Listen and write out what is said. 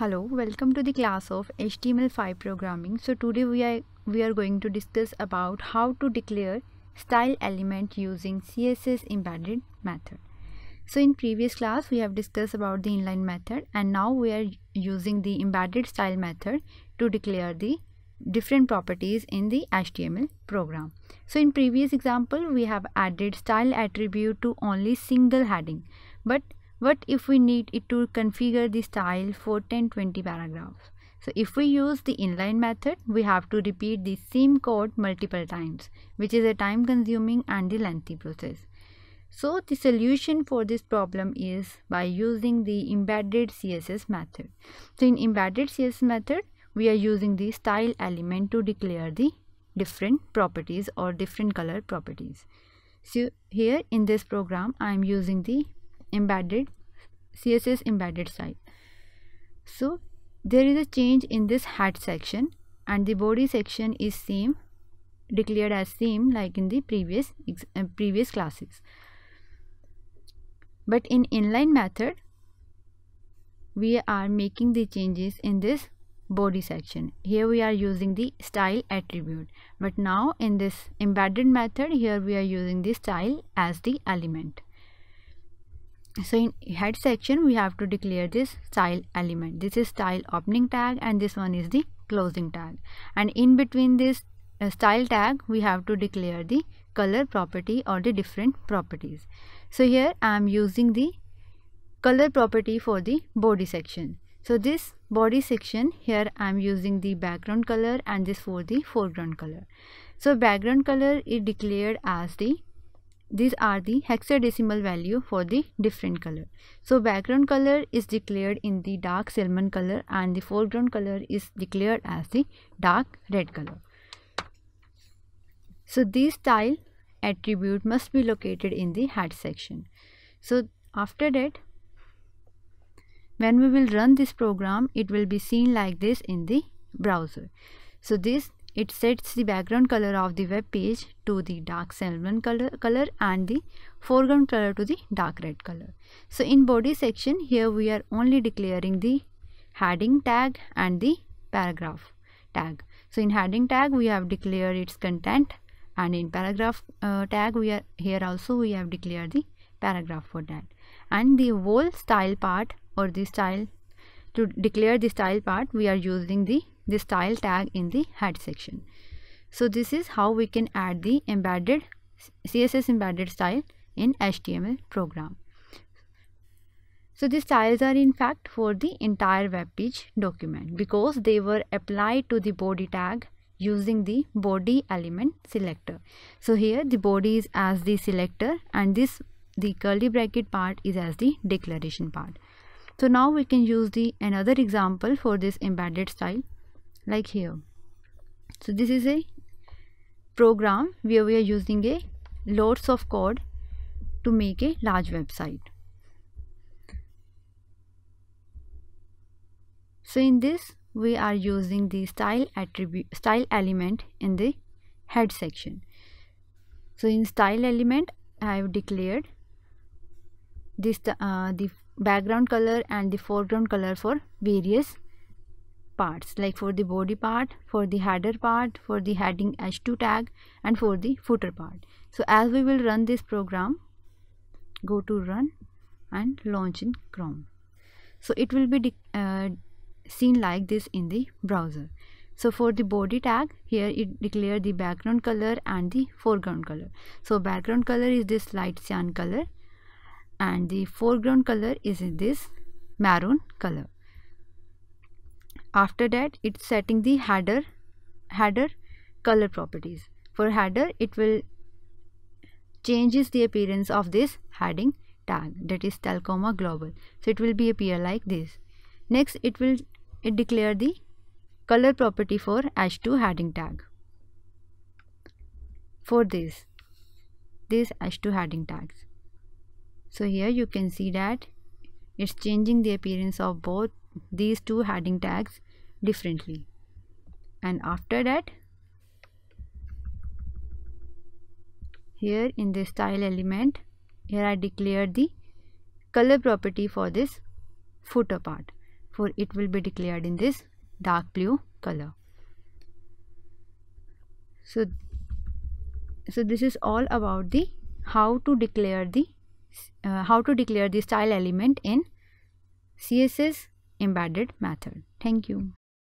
Hello, welcome to the class of HTML5 programming. So today we are we are going to discuss about how to declare style element using CSS embedded method. So in previous class we have discussed about the inline method and now we are using the embedded style method to declare the different properties in the HTML program. So in previous example we have added style attribute to only single heading but what if we need it to configure the style for 1020 paragraphs. So if we use the inline method we have to repeat the same code multiple times which is a time consuming and the lengthy process. So the solution for this problem is by using the embedded css method. So in embedded css method we are using the style element to declare the different properties or different color properties. So here in this program i am using the embedded css embedded style so there is a change in this head section and the body section is same declared as same like in the previous uh, previous classes. But in inline method we are making the changes in this body section. Here we are using the style attribute. But now in this embedded method here we are using the style as the element so in head section we have to declare this style element. This is style opening tag and this one is the closing tag. And in between this uh, style tag we have to declare the color property or the different properties. So here i am using the color property for the body section. So this body section here i am using the background color and this for the foreground color. So background color is declared as the these are the hexadecimal value for the different color. So background color is declared in the dark salmon color and the foreground color is declared as the dark red color. So this style attribute must be located in the head section. So after that when we will run this program it will be seen like this in the browser. So this it sets the background color of the web page to the dark salmon color, color and the foreground color to the dark red color. So in body section here we are only declaring the heading tag and the paragraph tag. So in heading tag we have declared its content and in paragraph uh, tag we are here also we have declared the paragraph for that and the whole style part or the style to declare the style part we are using the the style tag in the head section. So this is how we can add the embedded CSS embedded style in HTML program. So the styles are in fact for the entire web page document because they were applied to the body tag using the body element selector. So here the body is as the selector and this the curly bracket part is as the declaration part. So now we can use the another example for this embedded style like here. So this is a program where we are using a loads of code to make a large website. So in this we are using the style attribute style element in the head section. So in style element i have declared this uh, the background color and the foreground color for various parts like for the body part for the header part for the heading h2 tag and for the footer part. So as we will run this program go to run and launch in chrome. So it will be uh, seen like this in the browser. So for the body tag here it declare the background color and the foreground color. So background color is this light cyan color and the foreground color is in this maroon color. After that it's setting the header header color properties. For header it will changes the appearance of this heading tag that is telcoma global. So it will be appear like this. Next it will it declare the color property for h2 heading tag. For this this h2 heading tags so here you can see that it's changing the appearance of both these two heading tags differently. And after that here in the style element here I declare the color property for this footer part. For it will be declared in this dark blue color. So so this is all about the how to declare the uh, how to declare the style element in css embedded method. Thank you